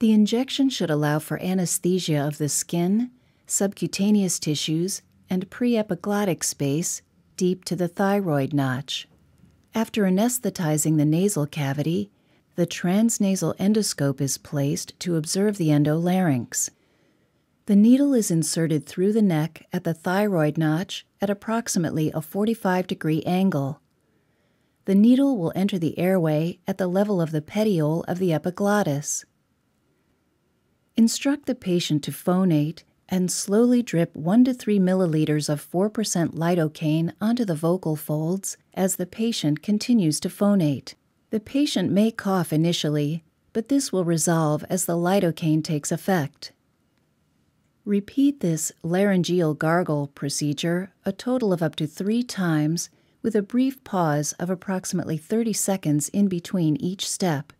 The injection should allow for anesthesia of the skin, subcutaneous tissues, and preepiglottic space deep to the thyroid notch. After anesthetizing the nasal cavity, the transnasal endoscope is placed to observe the endolarynx. The needle is inserted through the neck at the thyroid notch at approximately a 45 degree angle. The needle will enter the airway at the level of the petiole of the epiglottis. Instruct the patient to phonate and slowly drip 1 to 3 milliliters of 4% lidocaine onto the vocal folds as the patient continues to phonate. The patient may cough initially, but this will resolve as the lidocaine takes effect. Repeat this laryngeal gargle procedure a total of up to three times with a brief pause of approximately 30 seconds in between each step.